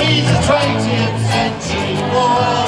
He's a 20th century boy.